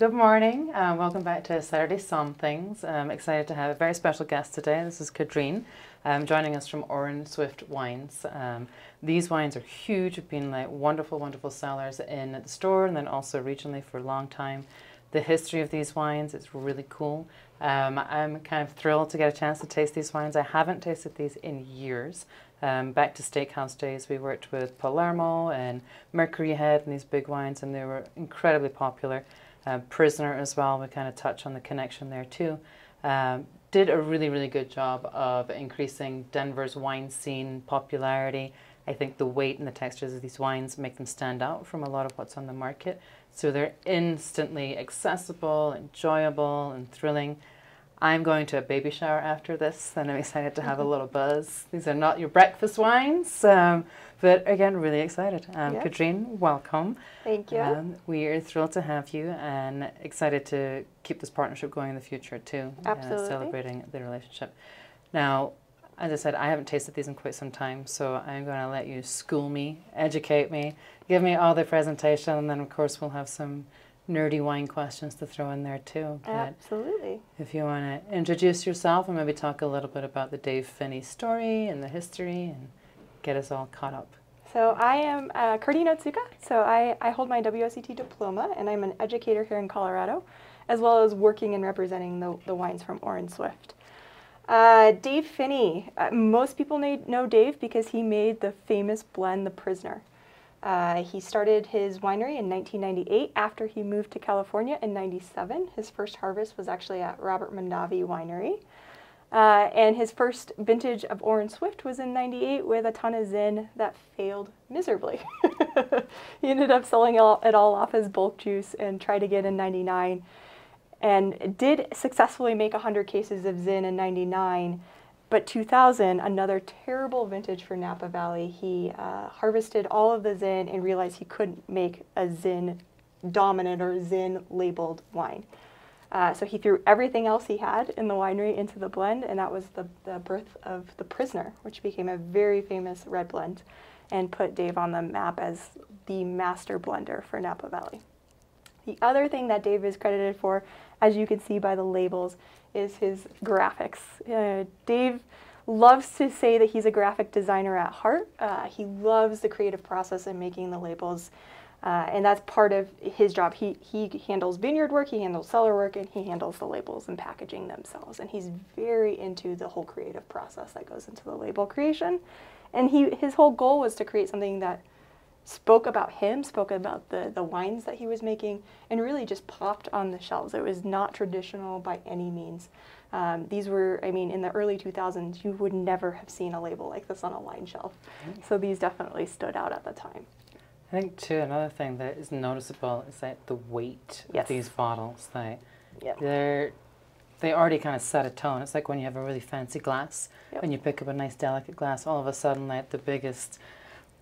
Good morning. Um, welcome back to Saturday Somm-Things. I'm excited to have a very special guest today. This is Cardene, um, joining us from Orin Swift Wines. Um, these wines are huge, have been like wonderful, wonderful sellers in the store and then also regionally for a long time. The history of these wines is really cool. Um, I'm kind of thrilled to get a chance to taste these wines. I haven't tasted these in years. Um, back to steakhouse days, we worked with Palermo and Mercury Head and these big wines, and they were incredibly popular. Uh, Prisoner as well, we kind of touch on the connection there too. Um, did a really, really good job of increasing Denver's wine scene popularity. I think the weight and the textures of these wines make them stand out from a lot of what's on the market. So they're instantly accessible, enjoyable, and thrilling. I'm going to a baby shower after this, and I'm excited to have a little buzz. These are not your breakfast wines, um, but again, really excited. Um, Yeah. Cardene, welcome. Thank you. Um, we are thrilled to have you and excited to keep this partnership going in the future too. uh, Absolutely. celebrating the relationship. Now, as I said, I haven't tasted these in quite some time, so I'm going to let you school me, educate me, give me all the presentation, and then of course we'll have some nerdy wine questions to throw in there too. Absolutely. if you want to introduce yourself and maybe talk a little bit about the Dave Phinney story and the history and get us all caught up. So I am uh, Cardene Otsuka. So I, I hold my WSET diploma and I'm an educator here in Colorado, as well as working and representing the, the wines from Orin Swift. Uh, Dave Phinney. Uh, most people know Dave because he made the famous blend The Prisoner. Uh, he started his winery in 1998 after he moved to California in 97. His first harvest was actually at Robert Mondavi Winery. Uh, and his first vintage of Orin Swift was in 98 with a ton of Zin that failed miserably. he ended up selling it all, it all off as bulk juice and tried again in 99 and did successfully make 100 cases of Zin in 99. But 2000, another terrible vintage for Napa Valley, he uh, harvested all of the Zin and realized he couldn't make a Zin dominant or Zin labeled wine. Uh, so he threw everything else he had in the winery into the blend, and that was the, the birth of The Prisoner, which became a very famous red blend and put Dave on the map as the master blender for Napa Valley. The other thing that Dave is credited for, as you can see by the labels, is his graphics. Uh, Dave loves to say that he's a graphic designer at heart. Uh, he loves the creative process in making the labels. Uh, and that's part of his job. He, he handles vineyard work, he handles cellar work, and he handles the labels and packaging themselves. And he's very into the whole creative process that goes into the label creation. And he, his whole goal was to create something that spoke about him, spoke about the, the wines that he was making, and really just popped on the shelves. It was not traditional by any means. Um, these were, I mean, in the early 2000s, you would never have seen a label like this on a wine shelf. So these definitely stood out at the time. I think too another thing that is noticeable is that the weight Yes. of these bottles. Like Yep. they're they already kind of set a tone. It's like when you have a really fancy glass. Yep. When you pick up a nice delicate glass, all of a sudden like the biggest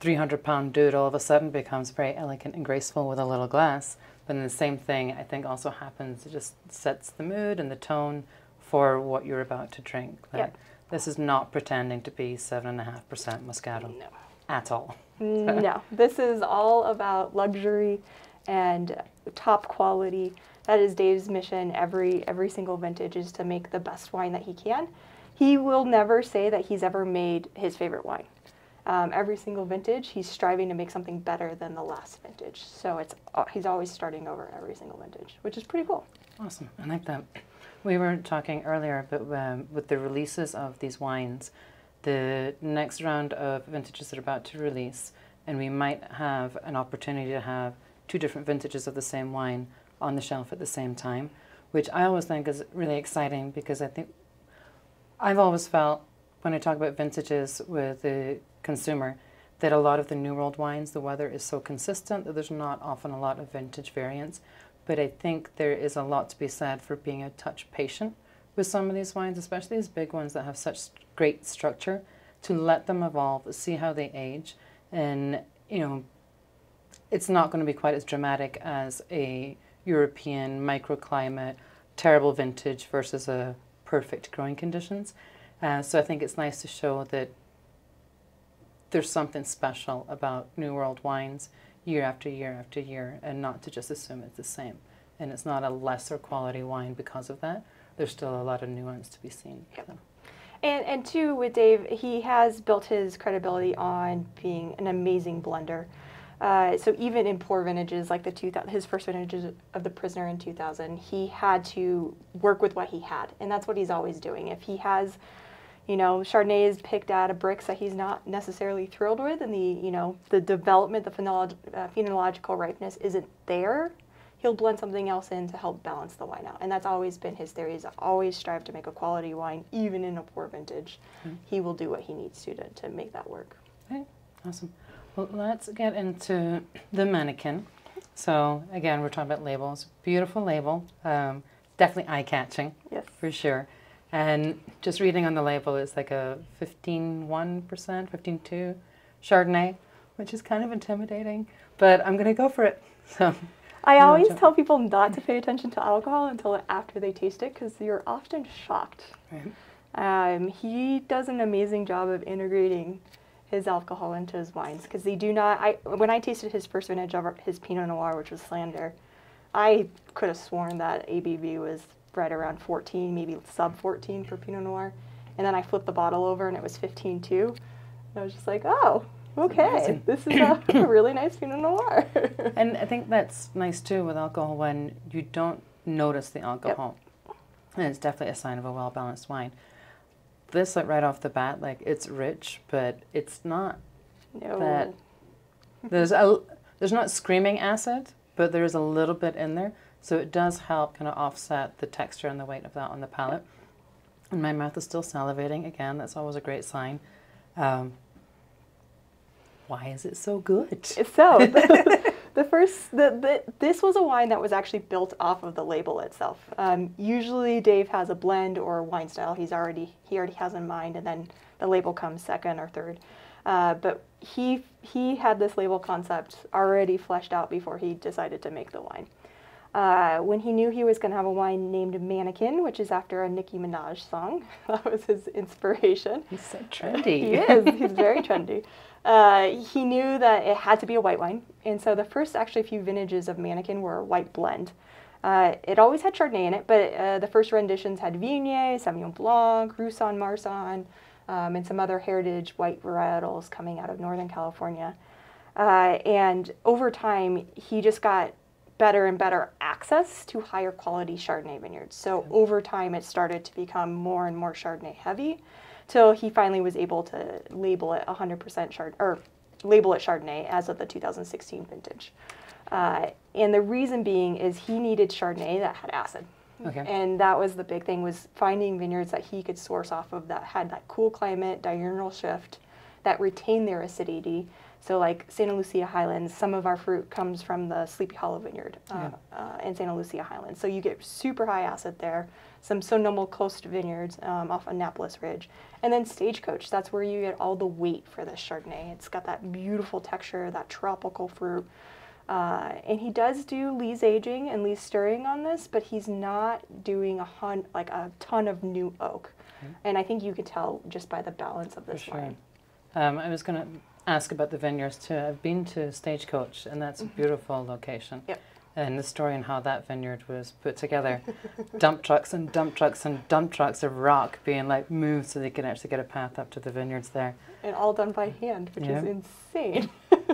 300 pound dude all of a sudden becomes very elegant and graceful with a little glass. But then the same thing I think also happens. It just sets the mood and the tone for what you're about to drink. Like, Yep. This is not pretending to be seven and a half percent Moscato No. at all. no, this is all about luxury and top quality. That is Dave's mission. Every every single vintage is to make the best wine that he can. He will never say that he's ever made his favorite wine. Um, every single vintage, he's striving to make something better than the last vintage. So it's uh, he's always starting over every single vintage, which is pretty cool. Awesome. I like that. We were talking earlier about um, with the releases of these wines, the next round of vintages are about to release, and we might have an opportunity to have two different vintages of the same wine on the shelf at the same time, which I always think is really exciting because I think I've always felt when I talk about vintages with the consumer that a lot of the New World wines, the weather is so consistent that there's not often a lot of vintage variants. But I think there is a lot to be said for being a touch patient with some of these wines, especially these big ones that have such great structure, to let them evolve, see how they age, and you know, it's not going to be quite as dramatic as a European microclimate, terrible vintage versus a perfect growing conditions. Uh, so I think it's nice to show that there's something special about New World wines year after year after year, and not to just assume it's the same. and it's not a lesser quality wine because of that. There's still a lot of nuance to be seen. Yep. so. And and two with Dave, he has built his credibility on being an amazing blender. Uh, so even in poor vintages like the 2000, his first vintages of the Prisoner in 2000, he had to work with what he had, and that's what he's always doing. If he has, you know, Chardonnay is picked out of bricks that he's not necessarily thrilled with, and the you know the development, the phenolo- uh, phenological ripeness isn't there, he'll blend something else in to help balance the wine out. And that's always been his theory. He's always strive to make a quality wine, even in a poor vintage. Mm. He will do what he needs to to, to make that work. Okay, awesome. Well, let's get into the mannequin. So again, we're talking about labels. Beautiful label, um, definitely eye-catching Yes. for sure. And just reading on the label, it's like a 15.1%, 15.2 Chardonnay, which is kind of intimidating, but I'm going to go for it. So I always tell people not to pay attention to alcohol until after they taste it because you're often shocked. right. Um, he does an amazing job of integrating his alcohol into his wines because they do not. I when I tasted his first vintage of his Pinot Noir, which was Slander, I could have sworn that ABV was right around 14, maybe sub 14 for Pinot Noir, and then I flipped the bottle over and it was 15 too. I was just like, oh, okay, this is a, really nice Pinot Noir. And I think that's nice too with alcohol when you don't notice the alcohol. And it's definitely a sign of a well balanced wine. This, like right off the bat, like it's rich, but it's not. no. That- There's a there's not screaming acid, but there is a little bit in there, so it does help kind of offset the texture and the weight of that on the palate. And my mouth is still salivating again. That's always a great sign. Um, why is it so good? So the, the first, the, the, this was a wine that was actually built off of the label itself. Um, usually, Dave has a blend or a wine style he's already he already has in mind, and then the label comes second or third. Uh, but he he had this label concept already fleshed out before he decided to make the wine. Uh, when he knew he was going to have a wine named Mannequin, which is after a Nicki Minaj song, that was his inspiration. He's so trendy. He is. He's very trendy. Uh, he knew that it had to be a white wine, and so the first actually few vintages of Mannequin were a white blend. Uh, it always had Chardonnay in it, but uh, the first renditions had Viognier, Sauvignon Blanc, Roussanne Marsanne, um, and some other heritage white varietals coming out of Northern California. Uh, and over time, he just got better and better access to higher quality Chardonnay vineyards. So over time, it started to become more and more Chardonnay heavy, till he finally was able to label it 100% Chard or label it Chardonnay as of the 2016 vintage. Uh, and the reason being is he needed Chardonnay that had acid. Okay. And that was the big thing was finding vineyards that he could source off of that had that cool climate, diurnal shift, that retained their acidity. So like Santa Lucia Highlands, some of our fruit comes from the Sleepy Hollow Vineyard uh, uh, in Santa Lucia Highlands. So you get super high acid there. Some Sonoma Coast vineyards um, off Annapolis Ridge. And then Stagecoach, that's where you get all the weight for this Chardonnay. It's got that beautiful texture, that tropical fruit. Uh, and he does do lees aging and lees stirring on this, but he's not doing a hun- like a ton of new oak. And I think you could tell just by the balance of this sure. wine. Um, I was going to ask about the vineyards too. I've been to Stagecoach, and that's a beautiful location. Mm-hmm. Yep. And the story and how that vineyard was put together dump trucks and dump trucks and dump trucks of rock being like moved so they could actually get a path up to the vineyards there. And all done by hand, which Yeah. is insane.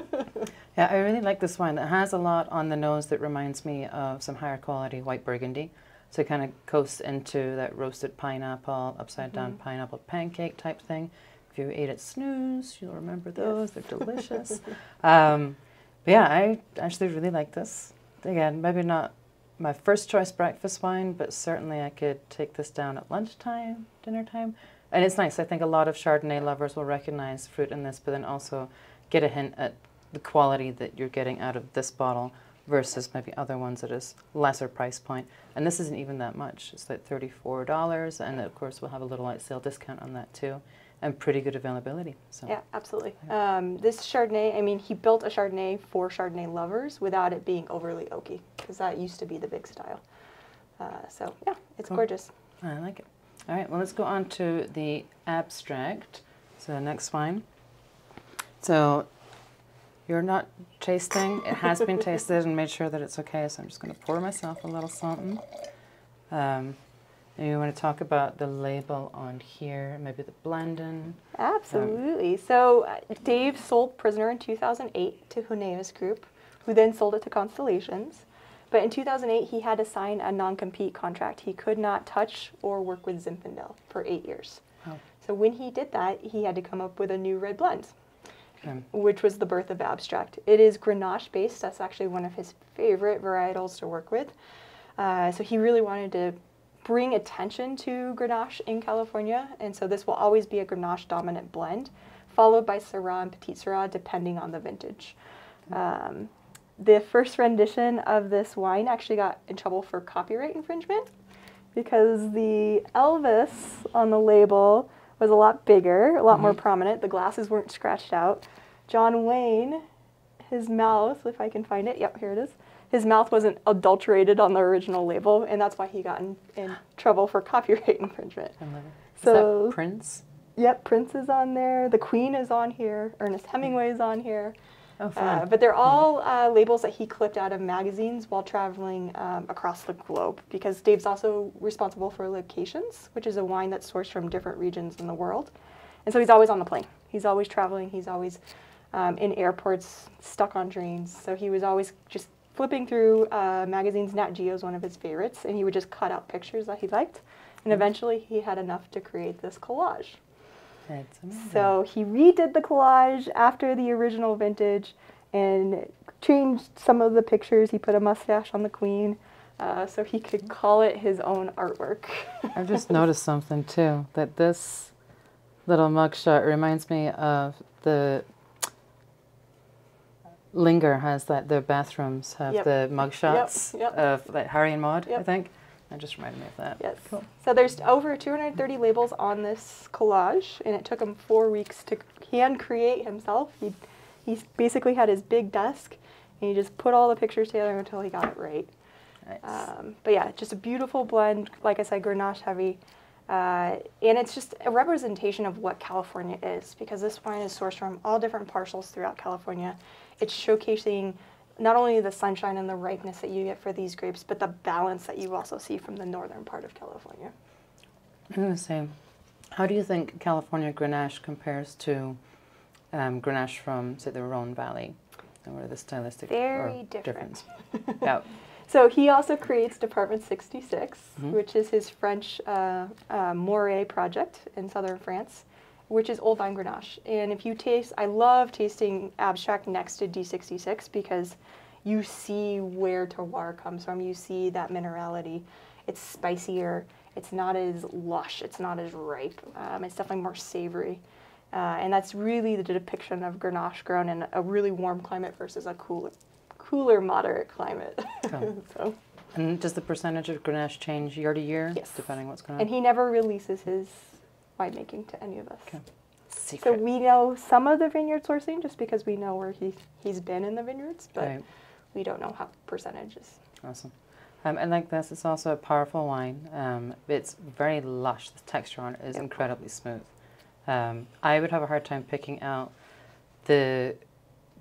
Yeah, I really like this wine. It has a lot on the nose that reminds me of some higher quality white burgundy. So it kind of coasts into that roasted pineapple, upside down Mm-hmm. pineapple pancake type thing. If you ate at Snooze, you'll remember those. They're delicious. um, but yeah, I actually really like this. Again, maybe not my first choice breakfast wine, but certainly I could take this down at lunchtime, dinner time. And it's nice. I think a lot of Chardonnay lovers will recognize fruit in this, but then also get a hint at the quality that you're getting out of this bottle versus maybe other ones at a lesser price point. And this isn't even that much. It's like $34, and of course we'll have a little light sale discount on that too, and pretty good availability. So Yeah, absolutely. Um, this Chardonnay, I mean, he built a Chardonnay for Chardonnay lovers without it being overly oaky, because that used to be the big style. Uh, so yeah, it's Cool. gorgeous. I like it. All right, well, let's go on to the abstract. So, next wine. So, you're not tasting. It has been tasted and made sure that it's okay. So I'm just going to pour myself a little something. Um, and you want to talk about the label on here, maybe the blending. Absolutely. Um, so uh, Dave sold Prisoner in 2008 to Huneeus Group, who then sold it to Constellations. But in 2008, he had to sign a non-compete contract. He could not touch or work with Zinfandel for eight years. Oh. So when he did that, he had to come up with a new red blend, okay. which was the birth of Abstract. It is Grenache based. That's actually one of his favorite varietals to work with. Uh, so he really wanted to bring attention to Grenache in California, and so this will always be a Grenache dominant blend, followed by Syrah and Petit Syrah depending on the vintage. Um, the first rendition of this wine actually got in trouble for copyright infringement because the Elvis on the label was a lot bigger, a lot mm-hmm. more prominent. The glasses weren't scratched out. John Wayne, his mouth, if I can find it, yep, here it is his mouth wasn't adulterated on the original label, and that's why he got in, in trouble for copyright infringement. So Prince. Yep, Prince is on there. The Queen is on here. Ernest Hemingway is on here. Oh, fun. Uh, but they're all uh, labels that he clipped out of magazines while traveling um, across the globe because Dave's also responsible for locations, which is a wine that's sourced from different regions in the world. And so he's always on the plane. He's always traveling. He's always um, in airports, stuck on trains. So he was always just flipping through uh, magazines. Nat Geo is one of his favorites, and he would just cut out pictures that he liked. And eventually, he had enough to create this collage. That's amazing. So he redid the collage after the original vintage and changed some of the pictures. He put a mustache on the queen uh, so he could call it his own artwork. I've just noticed something too that this little mugshot reminds me of the Linger has that the bathrooms have yep. the mugshots yep. yep. of like Harry and Maude, I think. That just reminded me of that. Yes. Cool. So there's over 230 labels on this collage, and it took him four weeks to hand create himself. He he basically had his big desk, and he just put all the pictures together until he got it right. Nice. Um, but yeah, just a beautiful blend. Like I said, Grenache heavy. Uh, and it's just a representation of what California is because this wine is sourced from all different parcels throughout California it's showcasing not only the sunshine and the ripeness that you get for these grapes, but the balance that you also see from the northern part of California. I'm going to say, how do you think California Grenache compares to um, Grenache from, say, the Rhone Valley? Are the stylistic Very different. difference? yeah. So he also creates Department 66, mm-hmm. which is his French uh, uh, Maury project in southern France which is Old Vine Grenache. And if you taste, I love tasting Abstract next to D66 because you see where terroir comes from. You see that minerality. It's spicier. It's not as lush. It's not as ripe. Um, it's definitely more savory. Uh, and that's really the depiction of Grenache grown in a really warm climate versus a cooler, cooler moderate climate. so. And does the percentage of Grenache change year to year? Yes. Depending what's going on? And he never releases his winemaking to any of us. Okay. Secret. So we know some of the vineyard sourcing just because we know where he, he's been in the vineyards, but right. we don't know how percentages. Awesome. Um, and like this, it's also a powerful wine. Um, it's very lush. The texture on it is yep. incredibly smooth. Um, I would have a hard time picking out the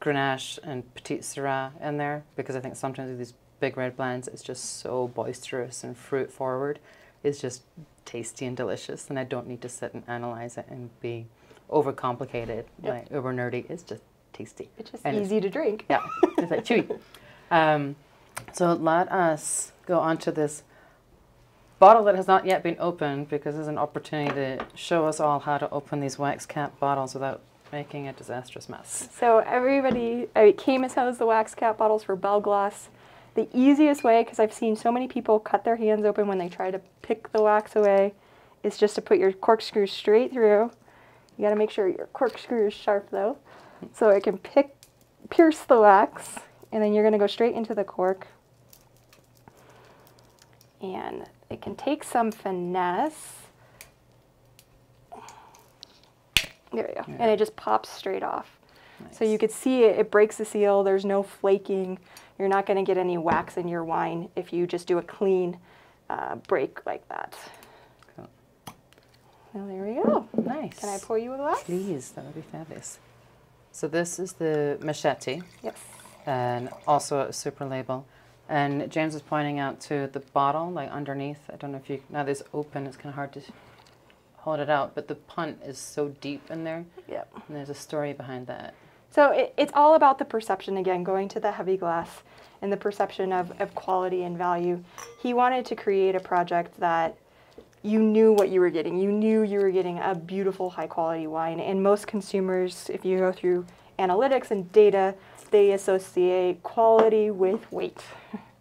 Grenache and Petit Syrah in there because I think sometimes with these big red blends, it's just so boisterous and fruit forward. It's just tasty and delicious, and I don't need to sit and analyze it and be overcomplicated, yep. like uber nerdy. It's just tasty. It's just and easy it's, to drink. Yeah, it's like chewy. Um, so let us go on to this bottle that has not yet been opened because there's an opportunity to show us all how to open these wax cap bottles without making a disastrous mess. So everybody, I Caymus has the wax cap bottles for Belle Glos. The easiest way, because I've seen so many people cut their hands open when they try to pick the wax away, is just to put your corkscrew straight through. You got to make sure your corkscrew is sharp though, so it can pick, pierce the wax, and then you're going to go straight into the cork. And it can take some finesse. There we go. Yeah. And it just pops straight off. Nice. So you could see it, it breaks the seal. There's no flaking. You're not going to get any wax in your wine if you just do a clean uh, break like that. Cool. Well, there we go. Nice. Can I pour you a glass? Please, that would be fabulous. So this is the machete, Yes. and also a super label. And James is pointing out to the bottle, like underneath. I don't know if you now this open. It's kind of hard to hold it out, but the punt is so deep in there, Yep. and there's a story behind that. So it, it's all about the perception again, going to the heavy glass and the perception of, of quality and value. He wanted to create a project that you knew what you were getting. You knew you were getting a beautiful, high quality wine. And most consumers, if you go through analytics and data, they associate quality with weight,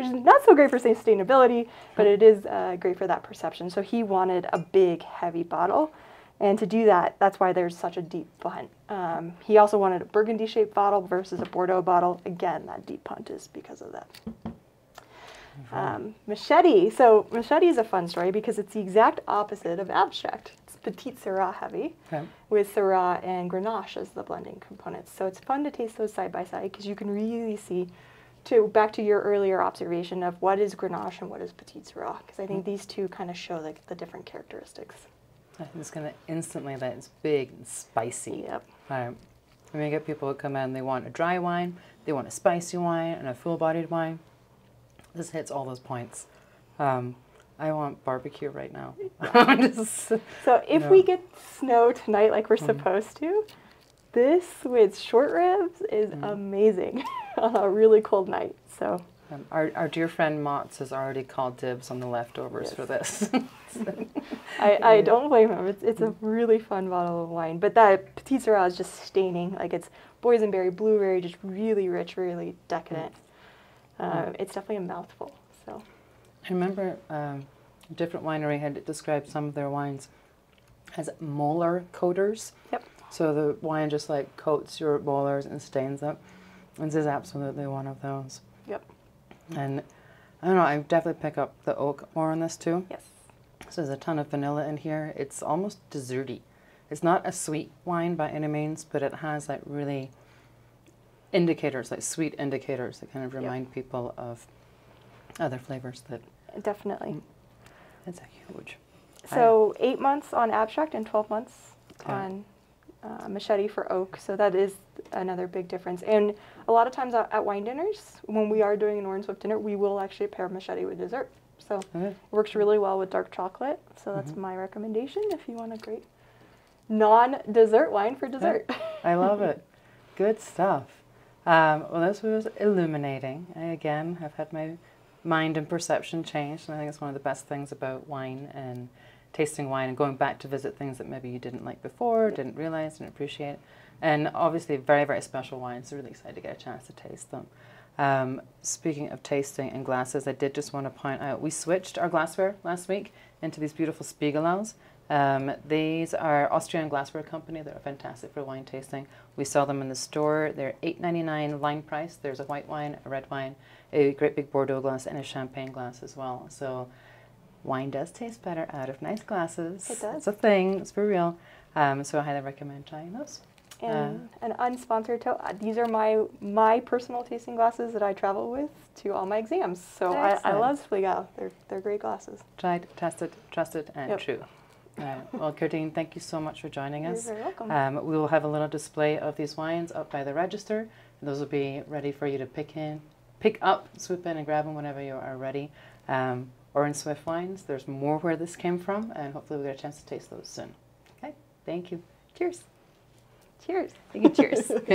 which is not so great for sustainability, but it is uh, great for that perception. So he wanted a big, heavy bottle. And to do that, that's why there's such a deep punt. Um, he also wanted a burgundy shaped bottle versus a Bordeaux bottle. Again, that deep punt is because of that. Um, machete. So machete is a fun story because it's the exact opposite of abstract. It's petite syrah heavy Okay. with syrah and grenache as the blending components. So it's fun to taste those side by side because you can really see, to back to your earlier observation of what is grenache and what is petite syrah, because I think mm-hmm. these two kind of show the, the different characteristics. I think it's gonna instantly that it's big and spicy. Yep. I mean, you get people who come in, they want a dry wine, they want a spicy wine, and a full-bodied wine. This hits all those points. Um, I want barbecue right now. Just- So if Yeah. we get snow tonight, like we're mm-hmm. supposed to, this with short ribs is mm-hmm. amazing on a really cold night. So um, our, our dear friend Motts has already called dibs on the leftovers Yes. for this. I, I don't blame him. It's, it's a really fun bottle of wine. But that Petite Syrah is just staining. Like it's boysenberry, blueberry, just really rich, really decadent. Uh, it's definitely a mouthful. So I remember um, a different winery had described some of their wines as molar coaters. Yep. So the wine just like coats your molars and stains them. This is absolutely one of those. Yep. And I don't know, I definitely pick up the oak more on this too. yes. So there's a ton of vanilla in here. It's almost desserty. It's not a sweet wine by any means, but it has like really indicators, like sweet indicators that kind of Yep. remind people of other flavors that Definitely. it's a huge. So eight months on abstract and 12 months Okay. on uh, machete for oak. So that is another big difference. And a lot of times at, at wine dinners, when we are doing an Orin Swift dinner, we will actually pair machete with dessert. So it works really well with dark chocolate. So that's Mhm. my recommendation if you want a great non-dessert wine for dessert. I love it. Good stuff. Um, well, this was illuminating. I, again, have had my mind and perception changed, and I think it's one of the best things about wine and tasting wine and going back to visit things that maybe you didn't like before, didn't realize, didn't appreciate. And obviously, very, very special wines. So, really excited to get a chance to taste them. Um, speaking of tasting and glasses, I did just want to point out we switched our glassware last week into these beautiful Spiegelau. Um, these are Austrian glassware company. They're fantastic for wine tasting. We sell them in the store. They're $8.99 line price. There's a white wine, a red wine, a great big Bordeaux glass, and a champagne glass as well. So wine does taste better out of nice glasses. It does. It's a thing. It's for real. Um, so I highly recommend trying those. And an unsponsored tote. uh, These are my my personal tasting glasses that I travel with to all my exams. So I, I love Spiegel. They're they're great glasses. Tried, tested, trusted, and Yep. true. Uh, well, Cardene, thank you so much for joining us. You're welcome. Um, we will have a little display of these wines up by the register. Those will be ready for you to pick in, pick up, swoop in, and grab them whenever you are ready. Um, Orin Swift wines. There's more where this came from, and hopefully we will get a chance to taste those soon. Okay, thank you. Cheers. Cheers. Thank you. Cheers.